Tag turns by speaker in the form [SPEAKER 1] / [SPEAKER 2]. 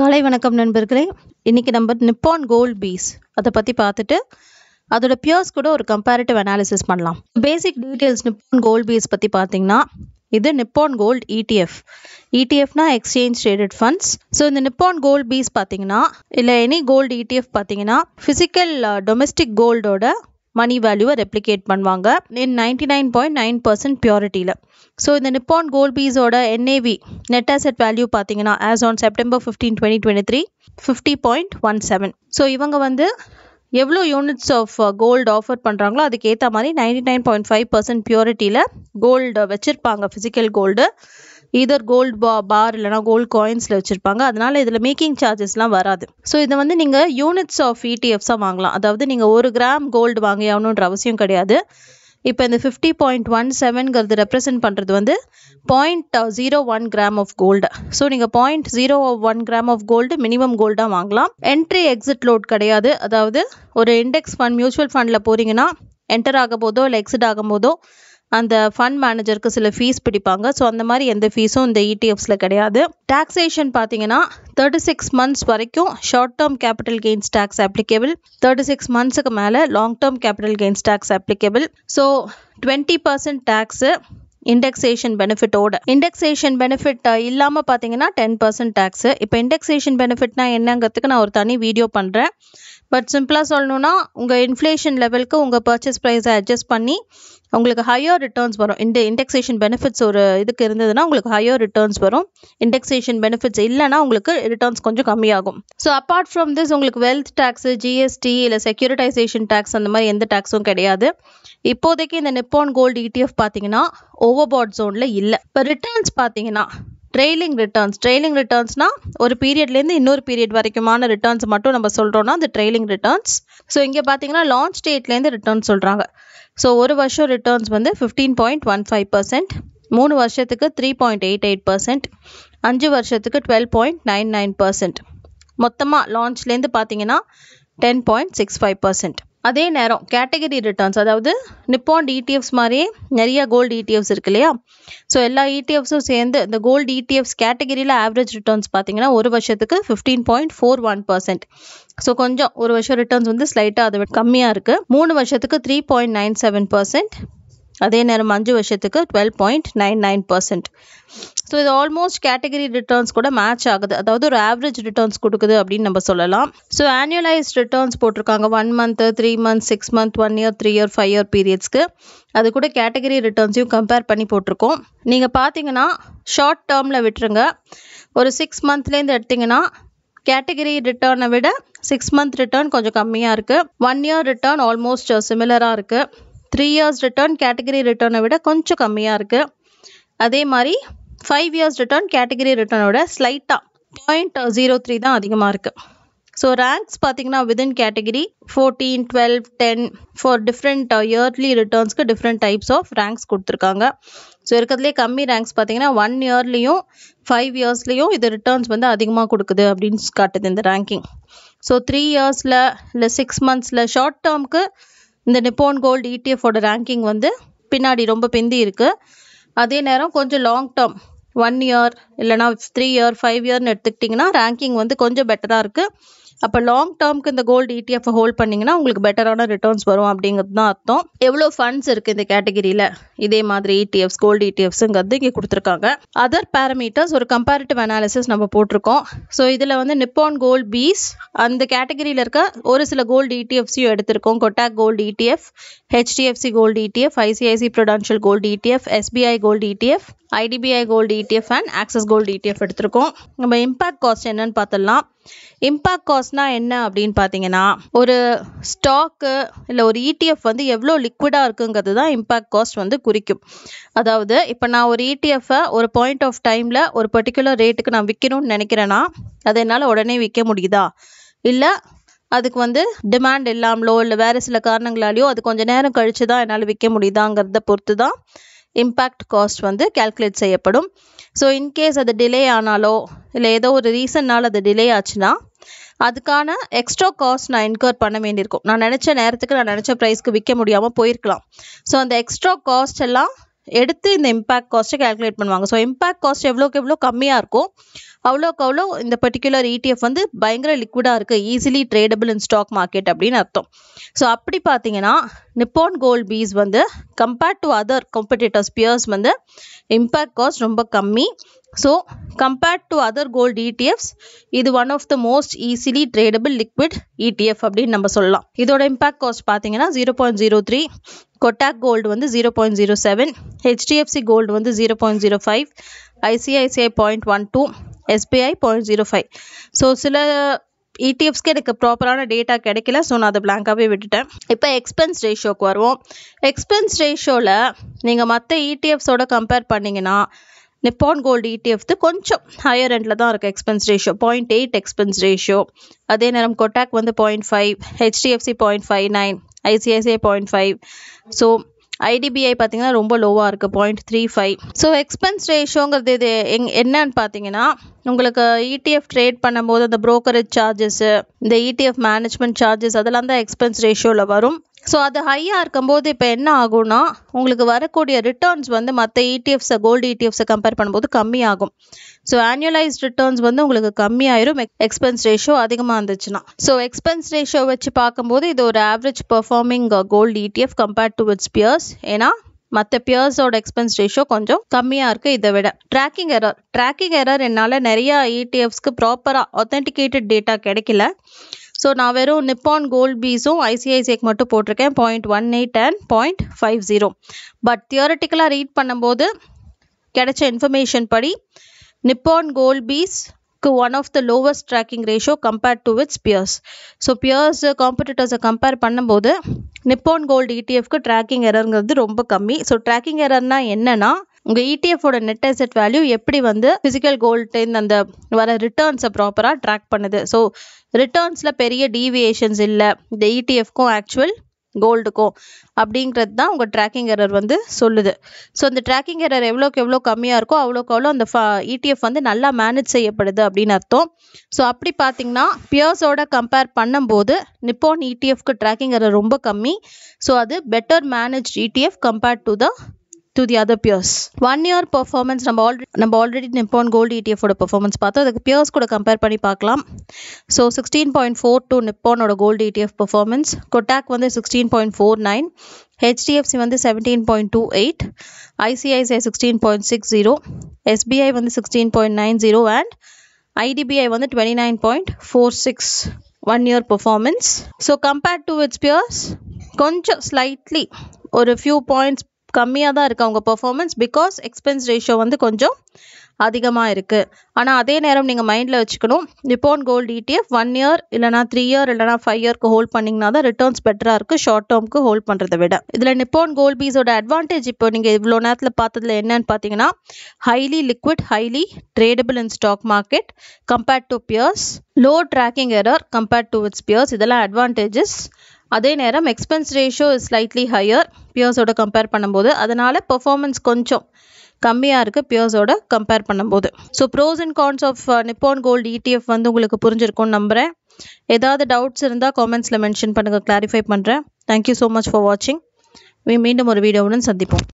[SPEAKER 1] காலை வணக்கம் நண்பர்களே. இன்றைக்கி நம்ம நிப்பான் கோல்ட் பீஸ். அதை பற்றி பார்த்துட்டு அதோட பியர்ஸ் கூட ஒரு கம்பேரிட்டிவ் அனாலிசிஸ் பண்ணலாம். Basic details Nippon gold BeES பற்றி பார்த்தீங்கன்னா இது நிப்பான் கோல்ட் இடிஎஃப் இடிஎஃப்னா எக்ஸ்சேஞ்ச் ட்ரேடட் ஃபண்ட்ஸ் ஸோ இந்த நிப்பான் கோல்ட் பீஸ் பார்த்தீங்கன்னா இல்லை எனி கோல்டு இடிஎஃப் பார்த்தீங்கன்னா ஃபிசிக்கல் டொமெஸ்டிக் கோல்டோட மணி வேல்யூவை ரெப்ளிகேட் பண்ணுவாங்க in ninety nine point nine percent பியூரிட்டியில் so இந்த நிப்பான் கோல்ட் பீஸோட என்ஏவி நெட் அசெட் வேல்யூ பார்த்தீங்கன்னா as on September fifteen twenty twenty three fifty point one seven so இவங்க வந்து எவ்வளோ யூனிட்ஸ் ஆஃப் கோல்டு ஆஃபர் பண்ணுறாங்களோ அதுக்கேற்ற மாதிரி ninety nine point five percent பியூரிட்டியில் gold வச்சுருப்பாங்க ஃபிசிக்கல் கோல்டு இதர் கோல்டு பா பார் இல்லைனா கோல்டு காயின்ஸில் வச்சுருப்பாங்க. அதனால் இதில் மேக்கிங் சார்ஜஸ்லாம் வராது. ஸோ இதை வந்து நீங்கள் யூனிட்ஸ் ஆஃப் இடிஎஃப்ஸாக வாங்கலாம். அதாவது நீங்கள் ஒரு கிராம் கோல்டு வாங்கியாகணுன்ற அவசியம் கிடையாது. இப்போ இந்த ஃபிஃப்டி பாயிண்ட் ஒன் செவன்கிறது ரெப்ரசென்ட் பண்ணுறது வந்து point zero one gram of gold so நீங்கள் point zero one gram of gold minimum கோல்டாக வாங்கலாம். என்ட்ரி எக்ஸிட் லோட் கிடையாது. அதாவது ஒரு இண்டெக்ஸ் ஃபண்ட் மியூச்சுவல் ஃபண்டில் போகிறீங்கன்னா என்டர் ஆகும் போதோ இல்லை எக்ஸிட் ஆகும் போதோ அந்த ஃபண்ட் மேனேஜருக்கு சில ஃபீஸ் பிடிப்பாங்க. ஸோ அந்த மாதிரி எந்த ஃபீஸும் இந்த இடிஎஃப்ஸில் கிடையாது. டாக்ஸேஷன் பார்த்தீங்கன்னா தேர்ட்டி சிக்ஸ் மந்த்ஸ் வரைக்கும் short term capital gains tax applicable thirty six மந்த்ஸுக்கு மேலே long term capital gains tax applicable so twenty percent tax indexation பெனிஃபிட்டோட indexation benefit இல்லாமல் பார்த்தீங்கன்னா டென் பர்சன்ட் டேக்ஸு இப்போ இண்டெக்ஸேஷன் பெனிஃபிட்னா என்னங்கிறதுக்கு நான் ஒரு தனி வீடியோ பண்ணுறேன் பட் சிம்பிளாக சொல்லணுன்னா உங்கள் இன்ஃப்ளேஷன் லெவலுக்கு உங்கள் பர்ச்சேஸ் ப்ரைஸை அட்ஜஸ்ட் பண்ணி உங்களுக்கு ஹையர் ரிட்டர்ன்ஸ் வரும். இந்த இண்டெக்ஸேஷன் பெனிஃபிட்ஸ் ஒரு இதுக்கு இருந்ததுன்னா உங்களுக்கு ஹையர் ரிட்டர்ன்ஸ் வரும். இண்டெக்ஸேஷன் பெனிஃபிட்ஸ் இல்லைன்னா உங்களுக்கு ரிட்டர்ன்ஸ் கொஞ்சம் கம்மியாகும். ஸோ அப்பார்ட் ஃப்ரம் திஸ் உங்களுக்கு வெல்த் டேக்ஸு ஜிஎஸ்டி இல்லை செக்யூரிட்டைசேஷன் டேக்ஸ் அந்த மாதிரி எந்த டேக்ஸும் கிடையாது. இப்போதைக்கு இந்த நிப்பான் கோல்டு இடிஎஃப் பார்த்தீங்கன்னா ஓவர்பாட் ஜோனில் இல்லை. இப்போ ரிட்டர்ன்ஸ் பார்த்தீங்கன்னா ட்ரெயிலிங் ரிட்டர்ன்ஸ் ட்ரெயிலிங் ரிட்டர்ன்ஸ்னால் ஒரு பீரியட்லேருந்து இன்னொரு பீரியட் வரைக்குமான ரிட்டர்ன்ஸ் மட்டும் நம்ம சொல்கிறோன்னா அது ட்ரெயிலிங் ரிட்டர்ன்ஸ் ஸோ இங்கே பார்த்தீங்கன்னா லான்ச் டேட்லேருந்து ரிட்டர்ன்ஸ் சொல்கிறாங்க ஸோ ஒரு வருஷம் ரிட்டர்ன்ஸ் வந்து fifteen point one five percent மூணு வருஷத்துக்கு three point eight eight percent அஞ்சு வருஷத்துக்கு twelve point nine nine percent மொத்தமாக லான்ச்லேருந்து பார்த்தீங்கன்னா ten point six five percent அதே நேரம் கேட்டகரி ரிட்டர்ன்ஸ் அதாவது நிப்பான் இடிஎஃப்ஸ் மாதிரியே நிறைய கோல்டு இடிஎஃப்ஸ் இருக்கு இல்லையா? ஸோ எல்லா இடிஎஃப்ஸும் சேர்ந்து இந்த கோல்டு இடிஎஃப்ஸ் கேட்டகரியில் ஆவரேஜ் ரிட்டர்ன்ஸ் பார்த்தீங்கன்னா ஒரு வருஷத்துக்கு fifteen point four one percent so கொஞ்சம் ஒரு வருஷம் ரிட்டர்ன்ஸ் வந்து ஸ்லைட்டாக அதை விட கம்மியாக இருக்குது மூணு வருஷத்துக்கு three point nine seven percent அதே நேரம் அஞ்சு வருஷத்துக்கு twelve point nine nine percent so இது ஆல்மோஸ்ட் கேட்டகரி ரிட்டர்ன்ஸ் கூட மேட்ச் ஆகுது. அதாவது ஒரு ஆவரேஜ் ரிட்டர்ன்ஸ் கொடுக்குது அப்படின்னு நம்ம சொல்லலாம். ஸோ ஆனுவலைஸ் ரிட்டர்ன்ஸ் போட்டிருக்காங்க. One month three month six month one year three year five year பீரியட்ஸ்க்கு அது கூட கேட்டகரி ரிட்டர்ன்ஸையும் கம்பேர் பண்ணி போட்டிருக்கோம். நீங்கள் பார்த்தீங்கன்னா ஷார்ட் டேர்மில் விட்டுருங்க. ஒரு சிக்ஸ் மந்த்லேருந்து எடுத்திங்கன்னா கேட்டகரி ரிட்டர்னை விட சிக்ஸ் மந்த் ரிட்டர்ன் கொஞ்சம் கம்மியாக இருக்குது ஒன் இயர் ரிட்டர்ன் ஆல்மோஸ்ட் சிமிலராக இருக்குது த்ரீ இயர்ஸ் ரிட்டர்ன் கேட்டகரி ரிட்டர்னை விட கொஞ்சம் கம்மியாக இருக்குது அதே மாதிரி ஃபைவ் இயர்ஸ் ரிட்டர்ன் கேட்டகரி ரிட்டர்னோட ஸ்லைட்டாக பாயிண்ட் ஜீரோ த்ரீ தான் அதிகமாக இருக்குது ஸோ ரேங்க்ஸ் பார்த்தீங்கன்னா within category fourteen twelve ten for different yearly ரிட்டர்ன்ஸ்க்கு different types of ranks கொடுத்துருக்காங்க. ஸோ இருக்கிறதுலே கம்மி ரேங்க்ஸ் பார்த்தீங்கன்னா ஒன் இயர்லேயும் ஃபைவ் இயர்ஸ்லேயும் இது ரிட்டர்ன்ஸ் வந்து அதிகமாக கொடுக்குது அப்படின்னு காட்டுது இந்த ரேங்கிங் ஸோ த்ரீ இயர்ஸில் இல்லை சிக்ஸ் மந்த்ஸில் ஷார்ட் டேர்முக்கு இந்த நிப்போன் கோல்டு இடிஎஃபோட ரேங்கிங் வந்து பின்னாடி ரொம்ப பிந்தி இருக்குது அதே நேரம் கொஞ்சம் லாங் டேர்ம் ஒன் இயர் இல்லைனா த்ரீ இயர் ஃபைவ் இயர்னு எடுத்துக்கிட்டிங்கன்னா ரேங்கிங் வந்து கொஞ்சம் பெட்டராக இருக்குது அப்போ லாங் டேர்முக்கு இந்த கோல்டு இடிஎஃப் ஹோல்ட் பண்ணிங்கன்னா உங்களுக்கு பெட்டரான ரிட்டர்ன்ஸ் வரும் அப்படிங்கிறது தான் அர்த்தம். எவ்வளோ ஃபண்ட்ஸ் இருக்குது இந்த கேட்டகிரியில் இதே மாதிரி இடிஎஃப்ஸ் கோல்டு இடிஎஃப்ஸுங்கிறது இங்கே கொடுத்துருக்காங்க. அதர் பேரமீட்டர்ஸ் ஒரு கம்பேரிட்டிவ் அனாலிசிஸ் நம்ம போட்டிருக்கோம். ஸோ இதில் வந்து நிப்பான் கோல்டு பீஸ் அந்த கேட்டகிரியில் இருக்க ஒரு சில கோல்டு இடிஎஃப்ஸையும் எடுத்திருக்கோம். Kotak gold ETF HDFC gold ETF ICICI prudential gold ETF SBI gold ETF IDBI gold ETF and Axis gold ETF எடுத்திருக்கோம். நம்ம இம்பாக்ட் காஸ்ட் என்னன்னு பார்த்துடலாம். இம்பாக்ட் காஸ்ட்னா என்ன அப்படின்னு பார்த்தீங்கன்னா ஒரு ஸ்டாக்கு இல்லை ஒரு இடிஎஃப் வந்து எவ்வளோ லிக்விடாக இருக்குங்கிறது தான் இம்பாக்ட் காஸ்ட் வந்து குறிக்கும். அதாவது இப்போ நான் ஒரு இடிஎஃப்பை ஒரு பாயிண்ட் ஆஃப் டைமில் ஒரு பர்டிகுலர் ரேட்டுக்கு நான் விற்கணும்னு நினைக்கிறேன்னா அதை என்னால் உடனே விற்க முடியுதா? இல்லை அதுக்கு வந்து டிமாண்ட் இல்லாமலோ இல்லை வேறு சில காரணங்களாலேயோ அது கொஞ்சம் நேரம் கழித்து தான் என்னால் விற்க முடியுதாங்கிறத பொறுத்து தான் இம்பேக்ட் காஸ்ட் வந்து கேல்குலேட் செய்யப்படும். ஸோ இன்கேஸ் அது டிலே ஆனாலோ இல்லை ஏதோ ஒரு ரீசன்னால் அது டிலே ஆச்சுன்னா அதுக்கான எக்ஸ்ட்ரா காஸ்ட் நான் இன்கர் பண்ண வேண்டியிருக்கும். நான் நினச்ச நேரத்துக்கு நான் நினச்ச ப்ரைஸ்க்கு விற்க முடியாமல் போயிருக்கலாம். ஸோ அந்த எக்ஸ்ட்ரா காஸ்ட் எல்லாம் எடுத்து இந்த இம்பேக்ட் காஸ்ட்டை கால்குலேட் பண்ணுவாங்க. ஸோ இம்பேக்ட் காஸ்ட் எவ்வளோக்கு எவ்வளோ கம்மியாக இருக்கும் அவ்வளோக்கு அவ்வளோ இந்த பர்டிகுலர் இடிஎஃப் வந்து பயங்கர லிக்விடாக இருக்குது easily tradable in stock market அப்படின்னு அர்த்தம். ஸோ அப்படி பார்த்தீங்கன்னா நிப்பான் கோல்ட் பீஸ் வந்து compared to other competitors peers வந்து இம்பேக்ட் காஸ்ட் ரொம்ப கம்மி. So compared to other gold ETFs இது one of the most easily tradable liquid ETF அப்படின்னு நம்ம சொல்லலாம். இதோட இம்பேக்ட் காஸ்ட் பார்த்தீங்கன்னா zero point zero three Kotak gold வந்து zero point zero seven HDFC gold வந்து zero point zero five ICICI point one two SBI point zero five so சில இடிஎஃப்ஸ்க்கு எனக்கு ப்ராப்பரான டேட்டா கிடைக்கல ஸோ நான் அதை பிளாங்காகவே விட்டுட்டேன். இப்போ எக்ஸ்பென்ஸ் ரேஷியோக்கு வருவோம். எக்ஸ்பென்ஸ் ரேஷியோவில் நீங்கள் மற்ற இடிஎஃப்ஸோட கம்பேர் பண்ணிங்கன்னா நிப்பான் கோல்டு இடிஎஃப்து கொஞ்சம் ஹையர் எண்டில் தான் இருக்குது expense ratio point eight expense ratio அதே நேரம் கொட்டாக் வந்து point five HDFC point five nine ICICI point five so IDBI பார்த்தீங்கன்னா ரொம்ப லோவாக இருக்குது point three five so expense ரேஷியோங்கிறது இது எங் என்னன்னு பார்த்தீங்கன்னா உங்களுக்கு இடிஎஃப் ட்ரேட் பண்ணும்போது அந்த ப்ரோக்கரேஜ் சார்ஜஸ்ஸு இந்த இடிஎஃப் மேனேஜ்மெண்ட் சார்ஜஸ் அதெல்லாம் தான் எக்ஸ்பென்ஸ் ரேஷியோவில் வரும். ஸோ அது ஹையாக இருக்கும்போது இப்போ என்ன ஆகும்னா உங்களுக்கு வரக்கூடிய ரிட்டர்ன்ஸ் வந்து மற்ற இடிஎஃப்ஸை கோல்டு இடிஎஃப்ஸை கம்பேர் பண்ணும்போது கம்மியாகும். ஸோ ஆனுவலைஸ் ரிட்டர்ன்ஸ் வந்து உங்களுக்கு கம்மியாயிரும். எக்ஸ்பென்ஸ் ரேஷியோ அதிகமாக இருந்துச்சுன்னா. ஸோ எக்ஸ்பென்ஸ் ரேஷியோ வச்சு பார்க்கும்போது இது ஒரு average performing gold ETF compared to its peers ஏன்னா மற்ற பியர்ஸோட எக்ஸ்பென்ஸ் ரேஷியோ கொஞ்சம் கம்மியாக இருக்குது இதை விட. ட்ராக்கிங் எரர் ட்ராக்கிங் எரர் என்னால் நிறையா இடிஎஃப்ஸ்க்கு ப்ராப்பராக ஒத்தென்டிகேட்டட் டேட்டா கிடைக்கல. ஸோ நான் வெறும் நிப்பான் கோல்ட் பீஸும் ஐசிஐசிஐக்கு மட்டும் போட்டிருக்கேன். Point one eight and point five zero but தியோரட்டிக்கலாக read பண்ணும்போது கிடைச்ச இன்ஃபர்மேஷன் படி Nippon gold பீஸ்க்கு one of the lowest tracking ratio compared to its peers so peers காம்படிட்டர்ஸை compare பண்ணும்போது நிப்பான் கோல்டு இடிஎஃப்க்கு ட்ராக்கிங் எரருங்கிறது ரொம்ப கம்மி. ஸோ ட்ராக்கிங் எரர்னா என்னென்னா உங்கள் இடிஎஃபோட நெட் அசெட் வேல்யூ எப்படி வந்து ஃபிசிக்கல் கோல்டுன்னு அந்த வர ரிட்டர்ன்ஸை ப்ராப்பராக ட்ராக் பண்ணுது? ஸோ ரிட்டர்ன்ஸில் பெரிய டீவியேஷன்ஸ் இல்லை. இந்த இடிஎஃப்க்கும் ஆக்சுவல் கோல்டுக்கும் அப்படிங்கிறது தான் உங்கள் ட்ராக்கிங் எரர் வந்து சொல்லுது. ஸோ அந்த ட்ராக்கிங் எரர் எவ்வளோக்கு எவ்வளோ கம்மியாக இருக்கோ அவ்வளோக்கு அவ்வளோ அந்த இடிஎஃப் வந்து நல்லா மேனேஜ் செய்யப்படுது அப்படின்னு அர்த்தம். ஸோ அப்படி பார்த்தீங்கன்னா பியர்ஸோட கம்பேர் பண்ணும்போது நிப்போன் இடிஎஃப்க்கு ட்ராக்கிங் எரர் ரொம்ப கம்மி. ஸோ அது better manage ETF compared to the to the other peers one year performance நம்ம ஆல்ரெடி நம்ம ஆல்ரெடி நிப்பான் கோல்டு இடிஎஃபோட பர்ஃபார்மன்ஸ் பார்த்தோம். அதுக்கு பியர்ஸ் கூட கம்பேர் பண்ணி பார்க்கலாம். So sixteen point four two நிப்பானோட gold ETF performance Kotak வந்து sixteen point four nine HDFC வந்து seventeen point two eight ICICI sixteen point six zero SBI வந்து sixteen point nine zero and IDBI வந்து twenty nine point four six one year performance so compared to its peers கொஞ்சம் slightly ஒரு few points கம்மியாக தான் இருக்குது அவங்க performance because expense ratio வந்து கொஞ்சம் அதிகமாக இருக்குது ஆனால் அதே நேரம் நீங்கள் மைண்டில் வச்சுக்கணும். Nippon gold ETF one year இல்லைனா த்ரீ இயர் இல்லைனா ஃபைவ் இயர்க்கு ஹோல்ட் பண்ணிங்கன்னா தான் ரிட்டர்ன்ஸ் பெட்டராக இருக்குது ஷார்ட் டேர்முக்கு ஹோல்ட் பண்ணுறதை விட. இதில் நிப்போன் கோல்ட் பீஸோட அட்வான்டேஜ் இப்போ நீங்கள் இவ்வளோ நேரத்தில் பார்த்ததில் என்னன்னு பார்த்தீங்கன்னா highly liquid highly tradable in stock market compared to peers low tracking error compared to its peers இதெல்லாம் அட்வான்டேஜஸ் அதே நேரம் expense ratio is slightly higher பியர்ஸோட compare பண்ணும்போது அதனால் பெர்ஃபார்மன்ஸ் கொஞ்சம் கம்மியாக இருக்குது பியர்ஸோட கம்பேர் பண்ணும்போது. So pros and cons of Nippon gold ETF வந்து உங்களுக்கு புரிஞ்சிருக்கும்னு நம்புகிறேன் ஏதாவது டவுட்ஸ் இருந்தால் காமெண்ட்ஸில் மென்ஷன் பண்ணுங்கள் கிளாரிஃபை பண்ணுறேன் thank you so much for வாட்சிங் மீண்டும் ஒரு வீடியோவுடன் சந்திப்போம்.